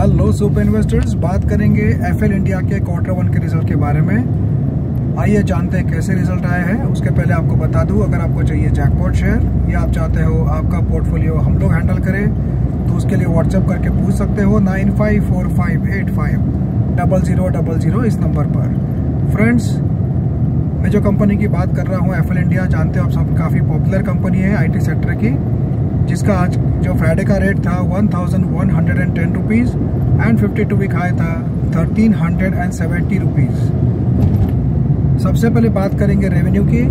Hello super investors बात करेंगे FL India के क्वार्टर वन के रिज़ल्ट के बारे में। आइए जानते हैं कैसे रिज़ल्ट आए हैं। उसके पहले आपको बता दूँ, अगर आपको चाहिए जैकपॉट शेयर या आप चाहते हो आपका पोर्टफोलियो हम लोग हैंडल करें तो उसके लिए व्हाट्सएप करके पूछ सकते हो nine five four five eight five double zero double zero इस नंबर पर। फ्रेंड्स मैं जो कंपनी की बात कर रहा हूँ एफ़ इंडिया जानते हो आप सब काफ़ी पॉपुलर कंपनी है आईटी सेक्टर की। जिसका आज जो फ्राइडे का रेट था one thousand one hundred and ten rupees and fifty two week high था thirteen hundred and seventy rupees सबसे पहले बात करेंगे रेवेन्यू की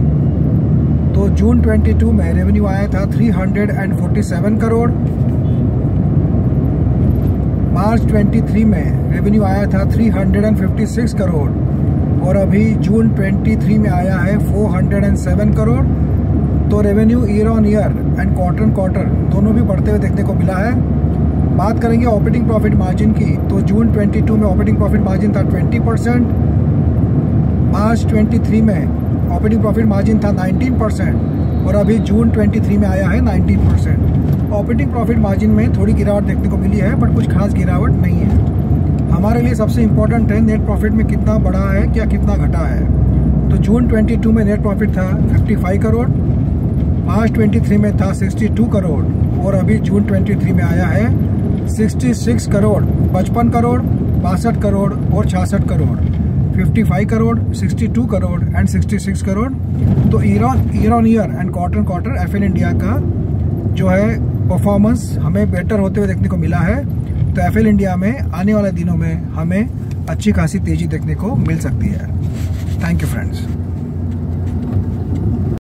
तो जून 22 में रेवेन्यू आया था 347 करोड़ मार्च 23 में रेवेन्यू आया था 356 करोड़ और अभी जून 23 में आया है 407 करोड़ तो revenue year on year and quarter quarter दोनों भी बढ़ते हुए देखने को मिला है। बात करेंगे ऑपरेटिंग प्रॉफिट मार्जिन की तो जून 22 में ऑपरेटिंग प्रॉफिट मार्जिन था 20 परसेंट मार्च 23 में ऑपरेटिंग प्रॉफिट मार्जिन था 19 परसेंट और अभी जून 23 में आया है 19 परसेंट ऑपरेटिंग प्रॉफिट मार्जिन में थोड़ी गिरावट देखने को मिली है बट कुछ खास गिरावट नहीं है। हमारे लिए सबसे इम्पोर्टेंट है नेट प्रॉफिट में कितना बढ़ा है, क्या कितना घटा है। तो जून 22 में नेट प्रॉफिट था 55 करोड़ मार्च 23 में था 62 करोड़ और अभी जून 23 में आया है 66 करोड़, पचपन करोड़, बासठ करोड़ और छियासठ करोड़ 55 करोड़ 62 करोड़ एंड 66 करोड़। तो year on year and quarter quarter FL India का जो है परफॉर्मेंस हमें बेटर होते हुए देखने को मिला है। तो एफएल इंडिया में आने वाले दिनों में हमें अच्छी खासी तेज़ी देखने को मिल सकती है। Thank you friends